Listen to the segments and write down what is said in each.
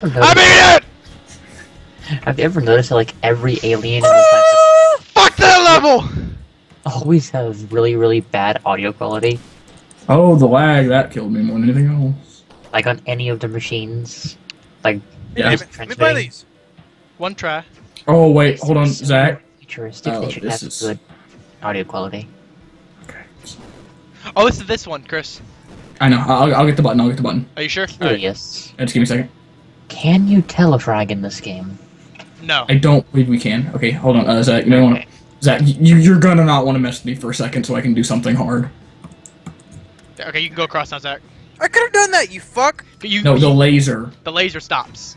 I made it! Have you ever noticed that like every alien in this life Fuck that level! always have really, really bad audio quality? Oh, the lag, that killed me more than anything else. Like on any of the machines? Like Yeah. Let me- let me buy these. One try. Oh, wait, hold on, Zach. futuristic, Oh, they should this have is- good audio quality. Okay. Oh, this is this one, Chris. I know, I'll, I'll get the button, I'll get the button. Are you sure? Alright. Curious. Uh, Just give me a second. Can you telefrag in this game? No. I don't believe we can. Okay, hold on, uh, Zach, you may want Okay. to... Zach, you, you're gonna not want to mess with me for a second so I can do something hard. Okay, you can go across now, Zach. I could have done that, you fuck. But you, No, the you- laser. the laser stops.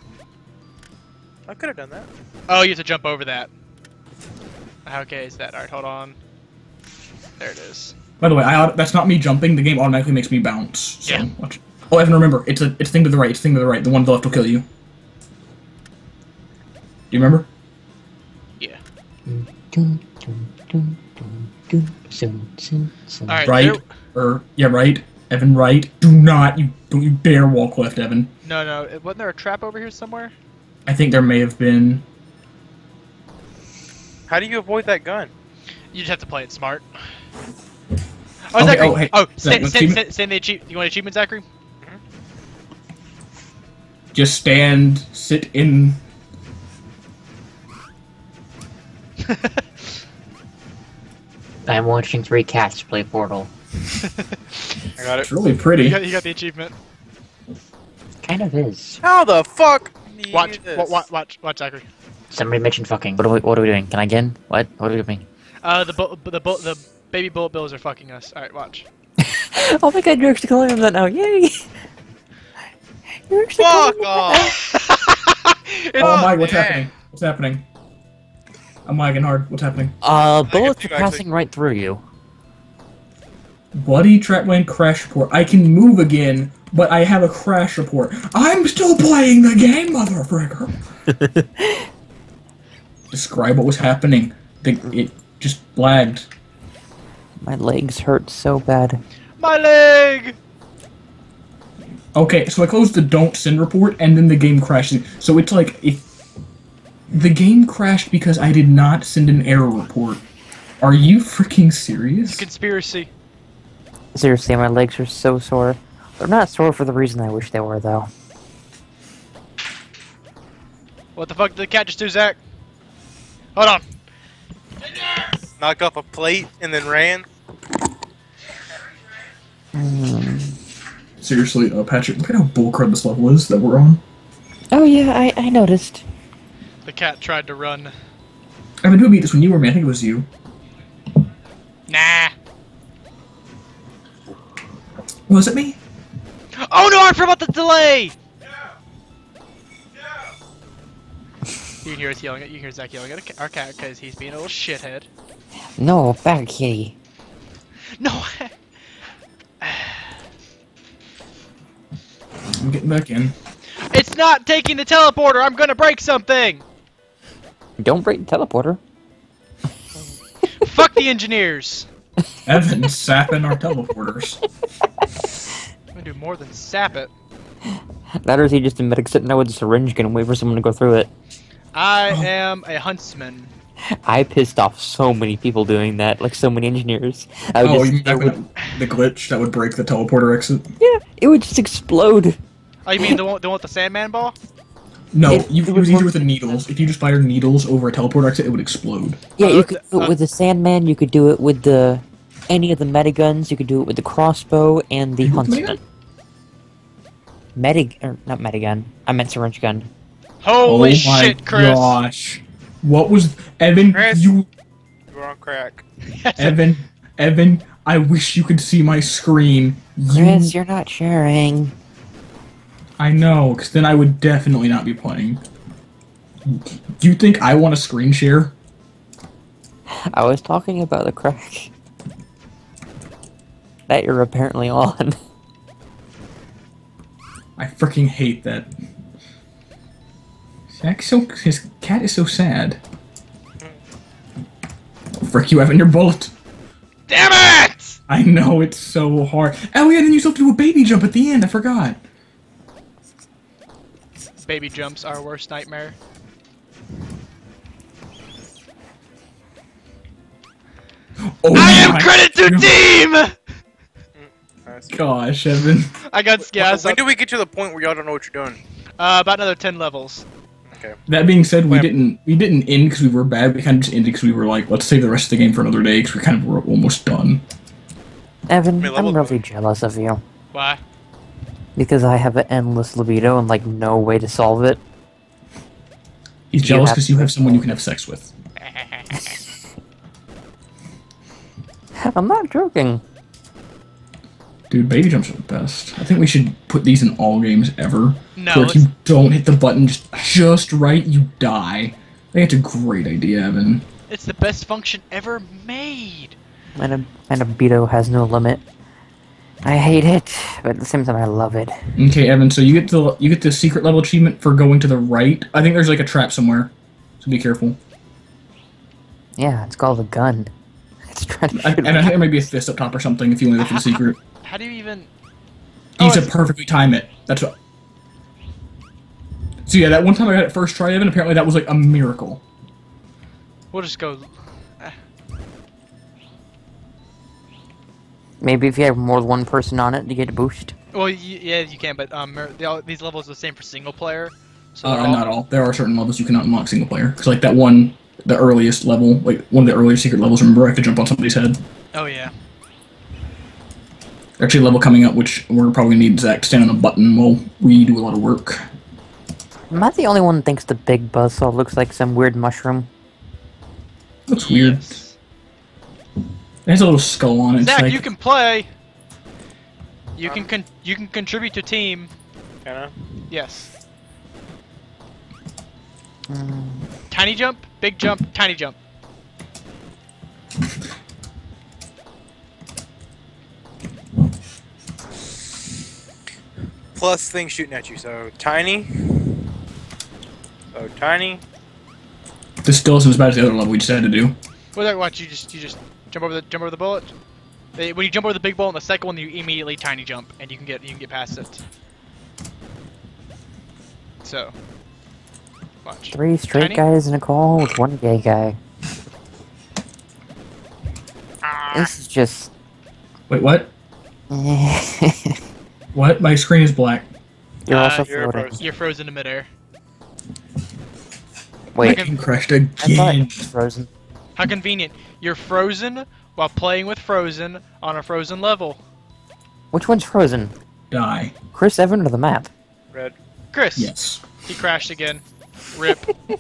I could have done that. Oh, you have to jump over that. How okay is that? Alright, hold on. There it is. By the way, I, that's not me jumping, the game automatically makes me bounce. So Yeah. watch. Oh, Evan, remember, it's a it's a thing to the right, it's a thing to the right. The one to the left will kill you. Do you remember? Yeah. Alright, Right. there- Or, yeah, right. Evan, right. Do not, you don't you dare walk left, Evan. No, no. Wasn't there a trap over here somewhere? I think there may have been... How do you avoid that gun? You just have to play it smart. Okay, Oh, Zachary. oh, hey, oh, Zach, send, let's send, send, send the achievement. You want achievement, Zachary? Just stand, sit in... I'm watching three cats play Portal. I got it. It's really pretty. you, got, you got the achievement. Kind of is. How the fuck Watch, do this? wa- watch, watch, watch, Zachary. Somebody mentioned fucking. What are we, what are we doing? Can I get in? What? What are we doing? Uh, the bu- the bu- the baby bullet bills are fucking us. All right, watch. oh my god, you're actually calling them that now. Yay! You're actually Fuck off! It's- Oh my, what's happening? What's happening? I'm lagging hard. What's happening? Uh, get bullets are you, actually. passing right through you. Bloody Trapland crash report. I can move again, but I have a crash report. I'm still playing the game, motherfucker. Describe what was happening. The, it just lagged. My legs hurt so bad. My leg. Okay, so I closed the don't send report, and then the game crashed. So it's like if the game crashed because I did not send an error report. Are you freaking serious? Conspiracy. Seriously, my legs are so sore. They're not sore for the reason I wish they were, though. What the fuck did the cat just do, Zach? Hold on. Knock off a plate and then ran. Hmm. Seriously, uh, Patrick, look at how bullcrud this level is that we're on. Oh yeah, I, I noticed. The cat tried to run. I mean, who beat this one? You were me? I think it was you. Nah. Was it me? Oh no! I forgot the delay. You can hear us yelling at you. can hear Zach yelling at our cat because he's being a little shithead. No, bad kitty. No. I'm getting back in. it's not taking the teleporter. I'm gonna break something. Don't break the teleporter. Fuck the engineers. Evan sapping our teleporters. I'm gonna do more than sap it. That or is he just a medic sitting there with a syringe gun and wait for someone to go through it? I Oh. am a huntsman. I pissed off so many people doing that, like so many engineers. I would Oh, just, you it mean would, the glitch that would break the teleporter exit? yeah, it would just explode. Oh, you mean the one, the one with the Sandman ball? No, It- you, it it would was easier with the needles. If you just fired needles over a teleport exit, it would explode. Yeah, Uh, you could do uh, it with the Sandman. You could do it with the any of the mediguns. You could do it with the crossbow and the You with huntsman. Medi, or not medigun. I meant syringe gun. Holy oh my shit, Chris! gosh! What was Evan? Chris. You You're on crack. Evan? Evan? I wish you could see my screen. You, Chris, you're not sharing. I know, because then I would definitely not be playing. Do you think I want a screen share? I was talking about the crack that you're apparently on. I freaking hate that. Zach's so his cat is so sad. Frick you, Evan, your bullet. Damn it! I know it's so hard. Oh yeah, then you still have to do a baby jump at the end. I forgot. Baby jumps our worst nightmare. Oh I am my credit to team! Nice. Gosh, Evan. I got gas when up. do we get to the point where y'all don't know what you're doing? Uh, about another 10 levels. Okay. That being said, we Wait. didn't we didn't end because we were bad. We kind of just ended because we were like, let's save the rest of the game for another day because we kind of were almost done. Evan, I'm really jealous of you. Why? Because I have an endless libido and like no way to solve it. He's jealous because you have someone you can have sex with. I'm not joking. Dude, baby jumps are the best. I think we should put these in all games ever. No, So if you don't hit the button just just right, you die. I think it's a great idea, Evan. It's the best function ever made. My, lib- my libido has no limit. I hate it, but at the same time I love it. Okay, Evan. So you get the you get the secret level achievement for going to the right. I think there's like a trap somewhere, so be careful. Yeah, it's called a gun. It's trying to I, and I think there might be a fist up top or something if you want to go for the secret. How do you even? You Oh, need to perfectly time it. That's what. So yeah, that one time I got it first try, Evan. Apparently that was like a miracle. We'll just go. Maybe if you have more than one person on it, you get a boost. Well, y- yeah, you can, but um, they all, these levels are the same for single player. So Uh, all- not all. There are certain levels you cannot unlock single player. Because like that one, the earliest level, like one of the earlier secret levels. Remember, I could jump on somebody's head. Oh yeah. Actually a level coming up which we're probably gonna need Zach to stand on a button while we do a lot of work. Am I the only one that thinks the big buzzsaw looks like some weird mushroom? Looks weird. Yes. It has a little skull on it. Zach, like, you can play. You can Um, con- you can contribute to team. Kinda. Yes. Mm, Tiny jump, big jump, tiny jump. Plus things shooting at you. So tiny. So tiny. this still isn't as bad as the other level we just had to do. Well, that watch you just you just jump over the jump over the bullet. When you jump over the big bullet, in the second one you immediately tiny jump, and you can get you can get past it. So. Watch. three straight Tiny? guys in a call with one gay guy. Ah, This is just. Wait, what? What? My screen is black. You're Uh, also you're a floating. person. you're frozen in midair. Wait, Like Game crashed I thought again. it was frozen. How convenient. You're frozen while playing with Frozen on a frozen level. Which one's frozen? Die. Chris Evan or the map? Red. Chris. Yes. He crashed again. Rip.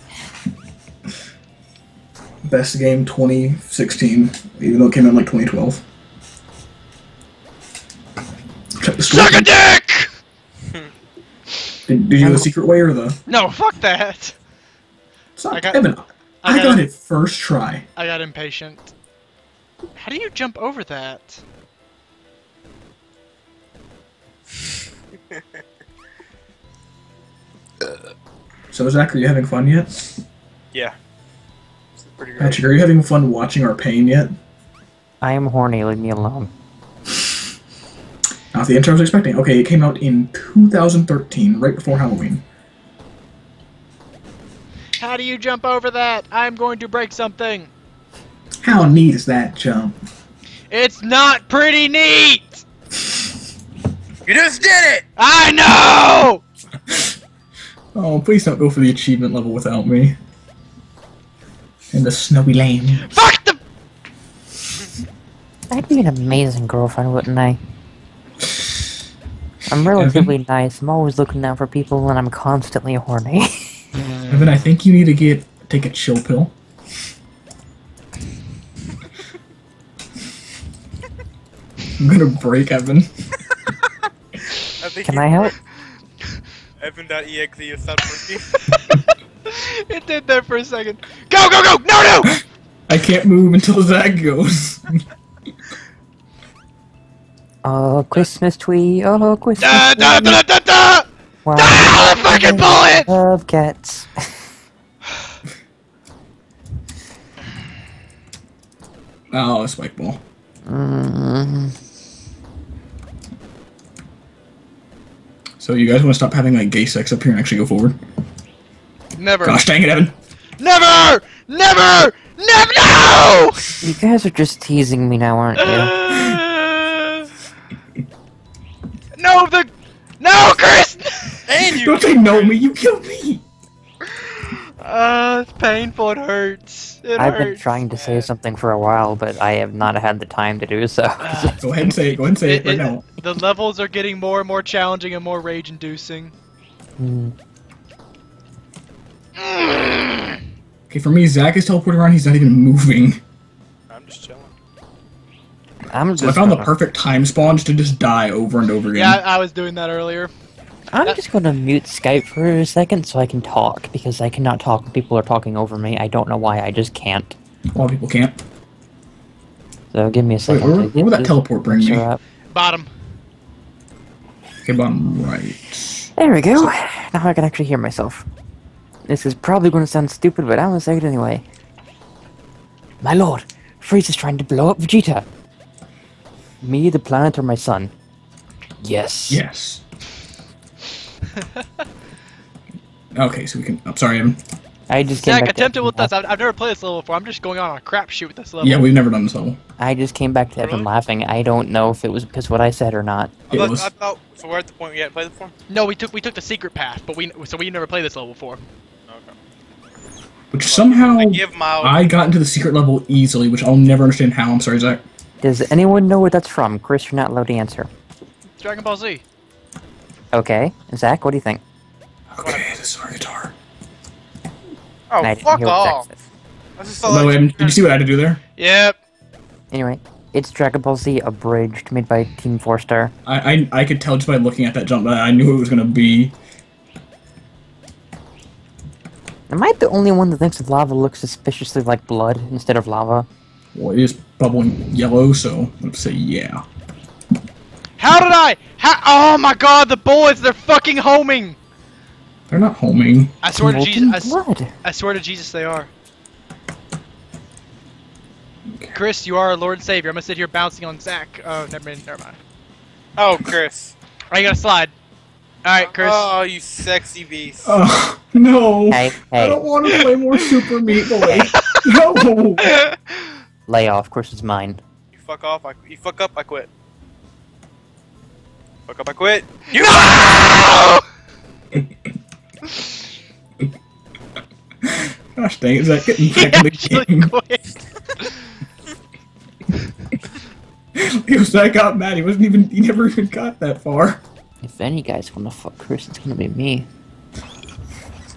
Best game 2016, even though it came out in like 2012. Suck a dick! Did, did you go the secret way or the? No, fuck that. Stop, I got- Evan. I I, got got it. it first try. I got impatient. How do you jump over that? So Zach, are you having fun yet? Yeah. Pretty great. Patrick, are you having fun watching our pain yet? I am horny, leave me alone. Not the intro I was expecting. Okay, it came out in 2013, right before Halloween. How do you jump over that? I'm going to break something. How neat is that jump? It's not pretty neat! You just did it! I know! Oh, please don't go for the achievement level without me. In the snowy lane. Fuck the. I'd be an amazing girlfriend, wouldn't I? I'm relatively nice. I'm always looking out for people, and I'm constantly horny. Evan, I think you need to get take a chill pill. I'm gonna break Evan. I think Can you- I help? Evan.exe is not working. it did that for a second. Go, go, go! No, no! I can't move until Zach goes. Oh, Christmas tree. Oh, Christmas Da, da, tree. da, da, da! Wow. Ah, the fucking bullet! Love cats. oh, a spike ball. mm, So you guys want to stop having like gay sex up here and actually go forward? Never. Gosh dang it, Evan! Never! Never! Never! No! You guys are just teasing me now, aren't you? Uh, no, the. No, Chris! And you. Don't they know me, you killed me! Uh, it's painful. It hurts. It I've been hurts. trying to say something for a while, but I have not had the time to do so. Uh, Go ahead and say it, go ahead and say it, It- right it- now. the levels are getting more and more challenging and more rage-inducing. Hmm. Okay, for me, Zach is teleporting around, he's not even moving. I'm just chilling. I'm So I found the gonna, perfect time spawn just to just die over and over again. Yeah, I, I was doing that earlier. I'm just gonna mute Skype for a second so I can talk because I cannot talk when people are talking over me. I don't know why. I just can't. A lot of people can't. So give me a Wait, second. where, to where would that teleport bring picture me? up. Bottom. Okay, bottom right. There we go. Now I can actually hear myself. This is probably going to sound stupid, but I'm going to say it anyway. My lord, Frieza's trying to blow up Vegeta. Me, the planet, or my son? Yes. Yes. okay, so we can. I'm sorry, Evan. I just came Zach, back attempt to it with Evan us. I've, I've never played this level before. I'm just going on a crapshoot with this level. Yeah, we've never done this level. I just came back to Evan Really? laughing. I don't know if it was because what I said or not. I It thought, was. I thought, so we're at the point we hadn't played it before? No, we took we took the secret path, but we so we never played this level before. Okay. Which somehow I give Miles. I got into the secret level easily, which I'll never understand how. I'm sorry, Zach. Does anyone know where that's from? Chris, you're not allowed to answer. Dragon Ball Z. Okay. Zach, what do you think? Okay, this is our guitar. oh, I didn't fuck hear off. I just By saw the way, did you see what I had to do there? Yep. Anyway, it's Dragon Ball Z Abridged, made by Team 4 Star. I, I I could tell just by looking at that jump that I knew it was gonna be. Am I the only one that thinks that lava looks suspiciously like blood instead of lava? Well, it is bubbling yellow, so let's say yeah. How did I? How? Oh my God! The bullets, they're fucking homing. They're not homing. I swear to Jesus. I, s- blood. I swear to Jesus, they are. Chris, you are our Lord and Savior. I'm gonna sit here bouncing on Zach. Oh, never mind. Never mind. Oh, Chris. All right, you gotta slide. All right, Chris. Oh, you sexy beast. Oh no! Hey, I don't want to play more Super Meat Boy. no. lay off. Chris is mine. You fuck off. I, you fuck up. I quit. Fuck up. I quit. You. Gosh dang it, Zach, getting He back in the actually game. quit. Yo, Zach got mad. He wasn't even. He never even got that far. If any guy's gonna fuck Chris, it's gonna be me.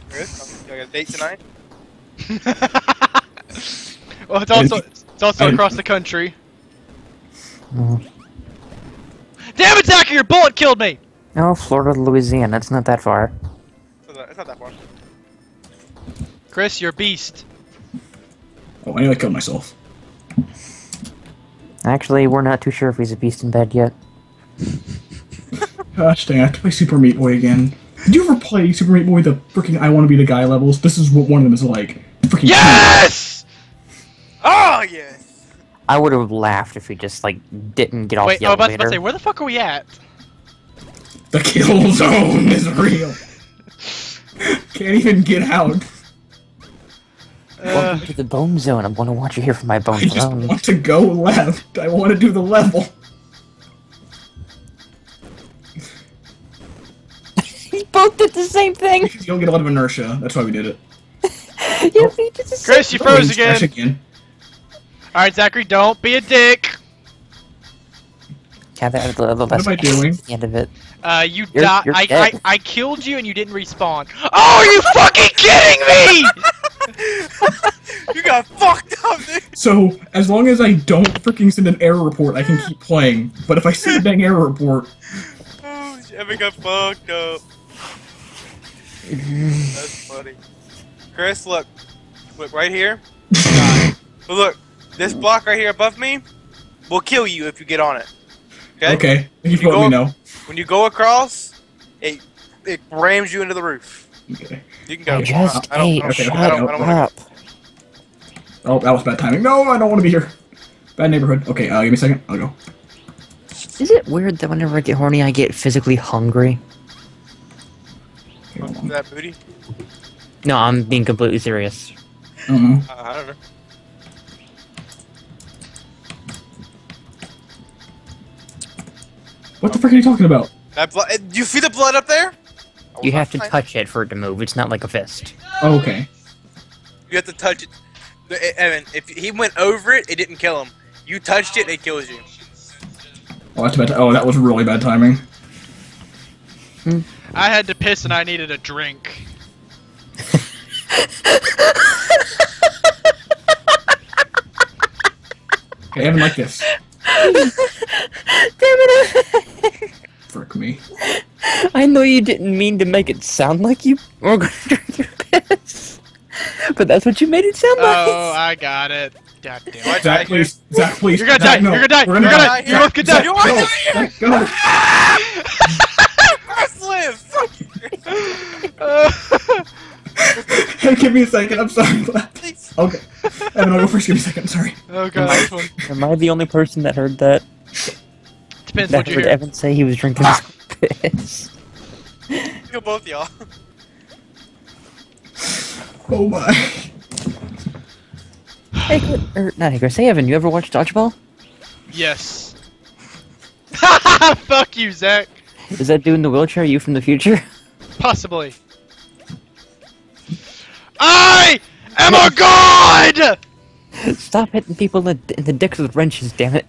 Chris, you got a date tonight? well, it's also it's also across the country. Mm. Damn it, Zach! Your bullet killed me. No, Florida to Louisiana. It's not that far. It's not, it's not that far. Chris, you're a beast. Oh, I nearly killed myself. Actually, we're not too sure if he's a beast in bed yet. Gosh dang, I have to play Super Meat Boy again. Did you ever play Super Meat Boy, the freaking I Want to Be the Guy levels? This is what one of them is like. Freaking Yes! Oh yes. I would have laughed if we just like didn't get off Wait, the I was about to say, where the fuck are we at? The kill zone is real. Can't even get out. Uh, Welcome to the bone zone. I'm gonna want you here for my bone zone. I just zone. want to go left. I want to do the level. You both did the same thing. Because you don't get a lot of inertia. That's why we did it. You beat did the same. Chris, you Oh, froze he's crash again. All right, Zachary, don't be a dick. Yeah, that, the, the What am I doing? at the end of it. Uh, you You're- died. you're I, I dead. I killed you and you didn't respawn. Oh, are you fucking kidding me? You got fucked up, dude. So, as long as I don't freaking send an error report, I can keep playing. But if I send a dang error report, Oh, Evan got fucked up. That's funny. Chris, look. Look right here. But look, this block right here above me will kill you if you get on it. Okay? okay, you You let me know. When you go across, it it rams you into the roof. Okay. You can go. I just I don't, ate. I don't, okay, Shut I don't, I don't wanna- up. Oh, that was bad timing. No, I don't want to be here. Bad neighborhood. Okay, uh, give me a second. I'll go. Is it weird that whenever I get horny, I get physically hungry? that booty? No, I'm being completely serious. I don't. Uh, I don't know. What the frick are you talking about? That blood. eh, You see the blood up there? You have to touch it for it to move. It's not like a fist. Oh, okay. You have to touch it. Eh, Evan, if he went over it, it didn't kill him. You touched it, it kills you. Oh, that's bad. Oh, that was really bad timing. I had to piss and I needed a drink. Okay, Evan, like this. Damn it! Frick me. I know you didn't mean to make it sound like you were going to drink your piss, but that's what you made it sound like. Oh, I got it. God damn it. Zach, please. Zach, please. You're gonna Zach, die. no. You're gonna die. We're You're gonna gonna. die. You both could die. Zach, You wanna go. die? Zach, go. Chris live! Uh, Hey, give me a second. I'm sorry. Please. Okay. Evan, I'll go first. Give me a second. I'm sorry. oh god, that's one. Am I the only person that heard that? Depends what you heard hear. Evan say he was drinking ah. his piss. Kill both y'all. Oh my. Hey, Chris- or er, not hey, Chris. Hey, Evan. You ever watch Dodgeball? Yes. Fuck you, Zach. Is that dude in the wheelchair you from the future? Possibly. I am a god! Stop hitting people in the, in the dicks with wrenches, damn it.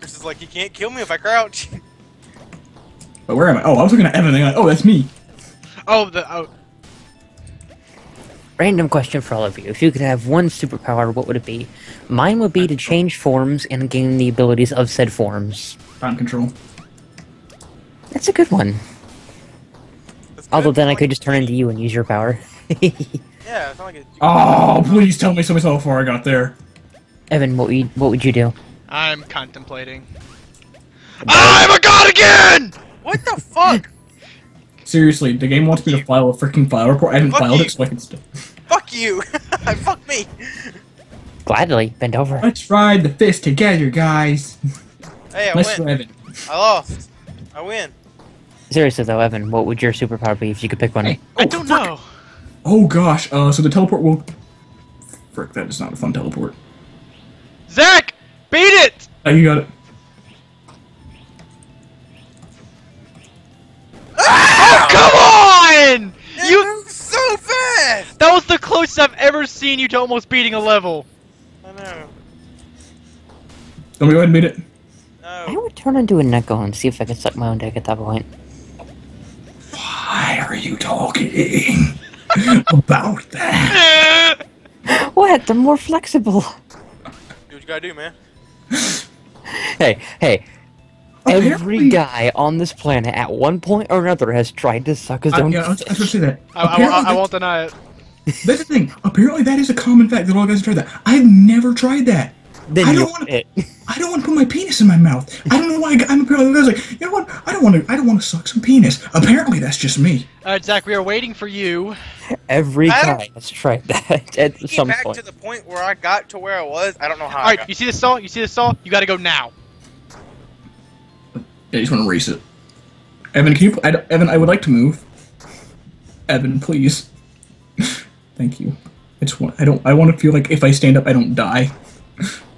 Chris is like, he can't kill me if I crouch. But where am I? Oh, I was looking at Evan. And I'm like, oh, that's me. Oh, the oh, Random question for all of you. If you could have one superpower, what would it be? Mine would be to change forms and gain the abilities of said forms. Time control. That's a good one. That's Although then I could just turn into you and use your power. Yeah, it's not like a. Oh, please tell me so how far I got there. Evan, what would you, what would you do? I'm contemplating. I'm a god again! What the fuck? Seriously, the game wants me to file a freaking file report. I haven't Fuck filed you. it, so I can still. Fuck you! Fuck me! Gladly, bend over. Let's ride the fist together, guys. Hey, I Mr. win. Evan. I lost. I win. Seriously though, Evan, what would your superpower be if you could pick one? Hey. I Oh, don't frick. know. Oh gosh, uh, so the teleport will. Frick, that is not a fun teleport. Zach, beat it! Oh, you got it. Oh, come on! You You. so fast! That was the closest I've ever seen you to almost beating a level. I know. Let me go ahead and beat it. I would turn into a Neko and see if I could suck my own dick at that point. Why are you talking about that? What? They're more flexible. Do what you gotta do, man. Hey, hey. Every guy on this planet at one point or another has tried to suck his I, own yeah, I was, I was gonna say that. I, I, Apparently I, I won't deny it. That's the thing. Apparently, that is a common fact that all guys have tried that. I've never tried that. Then I don't wanna- I don't want to put my penis in my mouth. I don't know why. I, I'm apparently I was like, you know what? I don't want to. I don't want to suck some penis. Apparently, that's just me. Alright, Zach, we are waiting for you. Every I don't- guy has tried that at Get some back point. to the point where I got to where I was. I don't know how. I Alright, got. you see the saw? You see the saw? You gotta go now. I just want to race it. Evan, can you? I, Evan, I would like to move. Evan, please. Thank you. I just want. I don't. I want to feel like if I stand up, I don't die.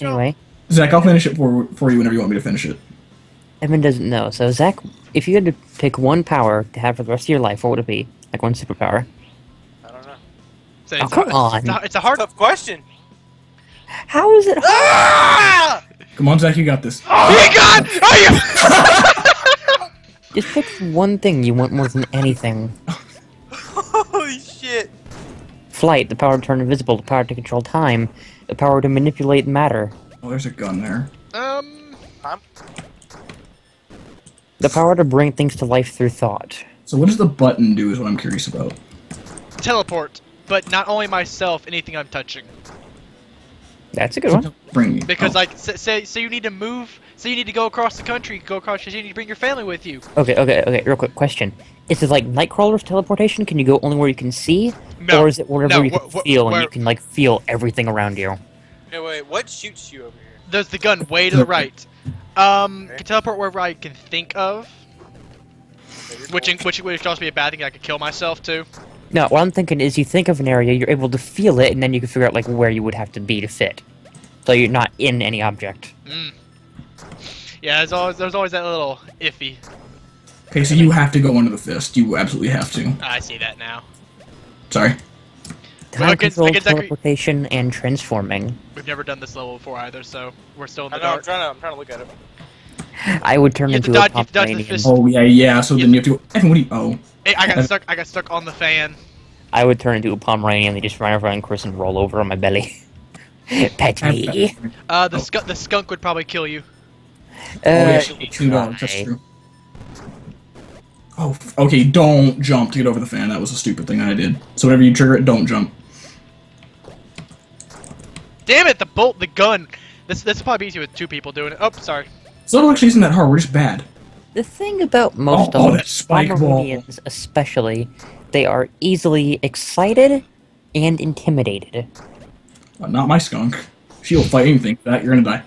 Anyway, Zach, I'll finish it for for you whenever you want me to finish it. Evan doesn't know. So, Zach, if you had to pick one power to have for the rest of your life, what would it be? Like one superpower? I don't know. So Oh, it's, come it's, on. It's a, it's a hard. Tough question. How is it? Ah! Come on, Zach, you got this. He got. Oh, you. Just pick one thing you want more than anything. Holy shit! Flight, the power to turn invisible, the power to control time, the power to manipulate matter, Oh, there's a gun there. Um. I'm the power to bring things to life through thought. So what does the button do? Is what I'm curious about. Teleport, but not only myself, anything I'm touching. That's a good one. Bring me. Because oh. like, say, say, say you need to move, say you need to go across the country, go across, you need to bring your family with you. Okay, okay, okay. Real quick question: Is it like Nightcrawler's teleportation? Can you go only where you can see, No. or is it wherever no, you wh- can wh- feel and you can like feel everything around you? No, wait. What shoots you over here? There's the gun way to the right. Um, Okay. can teleport wherever I can think of, which in, which would also be a bad thing. I could kill myself too. No, what I'm thinking is you think of an area, you're able to feel it, and then you can figure out like where you would have to be to fit. So you're not in any object. Mm. Yeah, there's always there's always that little iffy. Okay, so you have to go under the fist. You absolutely have to. I see that now. Sorry. Time against- control, against that cre- teleportation, and transforming. We've never done this level before either, so we're still in I the know. I'm dark. trying to. I'm trying to look at it. I would turn You have to into a dodge- you have the Pomeranian. fist. Oh yeah, yeah. So Yeah. then you have to. Evan, what do you? Oh, Hey, I got Uh, stuck. I got stuck on the fan. I would turn into a Pomeranian and just run around and Chris and roll over on my belly. Pet me. Uh, the Oh. skunk the skunk would probably kill you. Uh, oh yeah, we two dogs. That's true. Oh, okay. Don't jump to get over the fan. That was a stupid thing I did. So whenever you trigger it, don't jump. Damn it! The bolt, the gun. This this would probably be easy with two people doing it. Oh, sorry. So it actually isn't that hard. We're just bad. The thing about most Oh, oh, of that spike. Pomeranians, especially, they are easily excited and intimidated. But not my skunk. She'll fight anything. For that you're gonna die.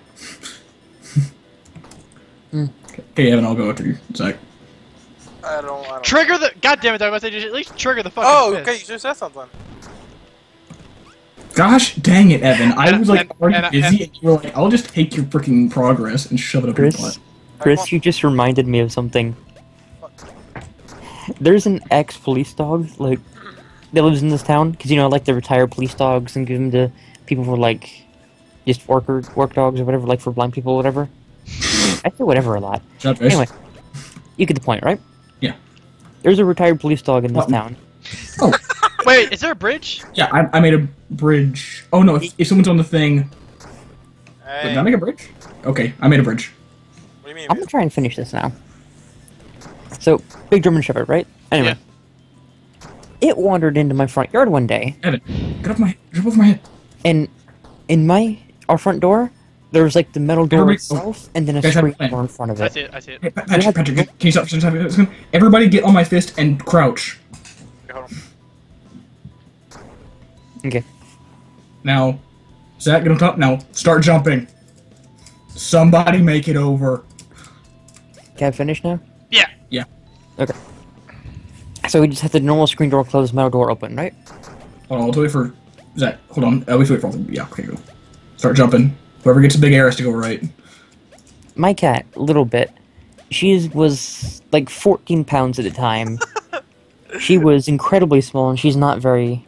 Hmm. Okay, Evan, I'll go after you. Zach. I don't. I don't. Trigger the. God damn it! I was gonna say just at least trigger the fucking. Oh, fist. okay. You just said something. Gosh dang it, Evan. I And- was like and- already and- busy, and you were like, I'll just take your freaking progress and shove it up your butt. Chris, you just reminded me of something. There's an ex-police dog, like, that lives in this town, because, you know, I like, they retire police dogs and give them to people for, like, just worker, work dogs or whatever, like, for blind people or whatever. I say whatever a lot. Shut up, Chris. Anyway, you get the point, right? Yeah. There's a retired police dog in this What? town. Oh. Wait, is there a bridge? Yeah, I, I made a bridge. Oh no, if, if someone's on the thing. Wait, Hey. did I make a bridge? Okay, I made a bridge. What do you mean? I'm gonna try and finish this now. So, big German Shepherd, right? Anyway. It wandered into my front yard one day, Evan, get off my jump off my head. and in my our front door, there was like the metal door Everybody- itself, and then a Guys, screen door in front of I it. see it. I see it. Hey, Pa- Patrick, Patrick, can you stop? stop, stop, stop? Everybody get on my fist and crouch. Okay. Okay. Now, Zach, get on top. Now, start jumping. Somebody make it over. Can I finish now? Yeah. Yeah. Okay. So we just have the normal screen door closed, metal door open, right? Hold on, I'll wait for Zach. Hold on. I'll wait for all of them. Yeah, okay, go. Start jumping. Whoever gets a big air has to go right. My cat, a little bit, she was like 14 pounds at the time. she was incredibly small, and she's not very.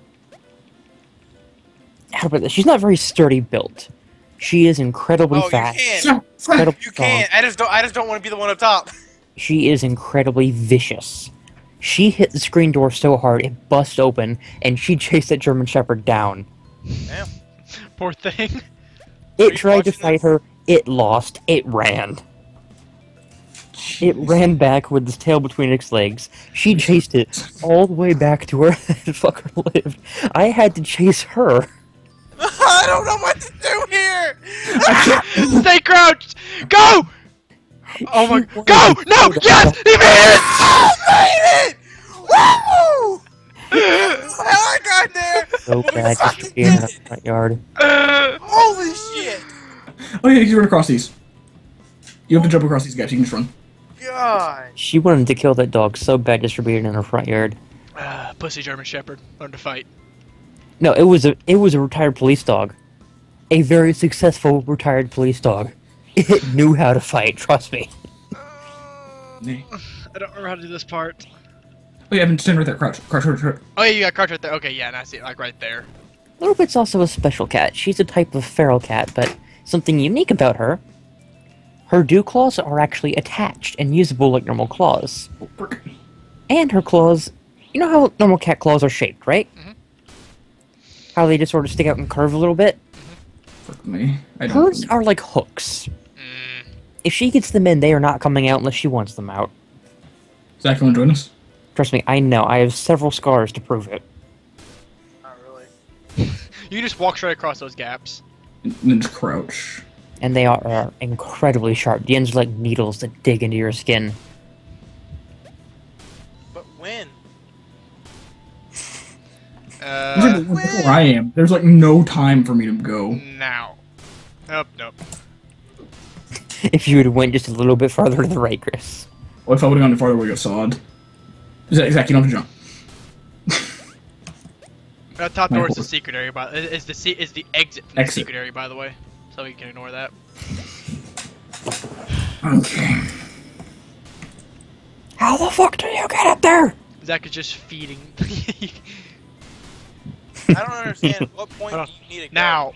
How to put this? She's not very sturdy built. She is incredibly Oh, you fast. can. Zach, Zach. Incredibly You strong. can't. I just don't. I just don't want to be the one up top. She is incredibly vicious. She hit the screen door so hard it bust open, and she chased that German Shepherd down. Damn. Poor thing. It tried to fight her. It lost. It ran. It ran back with its tail between its legs. She chased it all the way back to where that fucker lived. I had to chase her. I don't know what to do here. Stay crouched. Go. Oh my. She Go. No. Yes. He made it. I made it! Woo! How I got there? So bad just fucking to be in the front yard. Uh, Holy shit! Oh yeah, you can run across these. You have to jump across these guys. You can just run. God. She wanted to kill that dog so bad just for being in her front yard. uh, pussy German Shepherd. Learn to fight. No, it was a it was a retired police dog. A very successful retired police dog. It knew how to fight, trust me. Nay. I don't remember how to do this part. Oh yeah, Evan, standing right there. Crouch. Crouch, crouch, crouch. Oh yeah, you got crouch right there. Okay, yeah, and I see it like right there. Little Bit's also a special cat. She's a type of feral cat, but something unique about her. Her dew claws are actually attached and usable like normal claws. Frick. And her claws, you know how normal cat claws are shaped, right? Mhm. How they just sort of stick out and curve a little bit? Frick me. I don't. Hers are like hooks. Mm. If she gets them in, they are not coming out unless she wants them out. Zach, you want to join us? Trust me, I know. I have several scars to prove it. Not really. You just walk straight across those gaps. And then just crouch. And they are, are incredibly sharp. The ends are like needles that dig into your skin. But when? Uh, Look at where I am. There's like no time for me to go. now. Nope, nope. if you would have went just a little bit farther to the right, Chris. What if I would have gone farther, we got sawed? Zach, Zach, you don't have to jump. Uh, top door is the secret area, by is the se- is the exit from the secret area, by the way. So we can ignore that. Okay. How the fuck do you get up there? Zach is just feeding. I don't understand. What point do you need to go? now,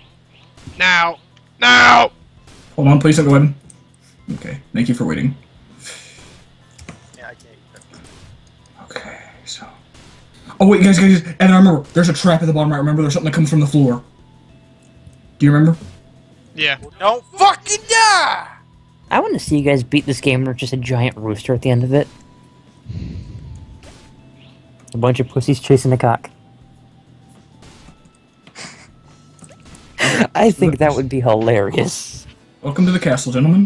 now, now. Hold on, please don't go ahead. Okay, thank you for waiting. Oh wait, guys, guys, and I remember there's a trap at the bottom right. Remember, there's something that comes from the floor. Do you remember? Yeah. Don't fucking die! I want to see you guys beat this game with just a giant rooster at the end of it. A bunch of pussies chasing a cock. I think that would be hilarious. Welcome to the castle, gentlemen.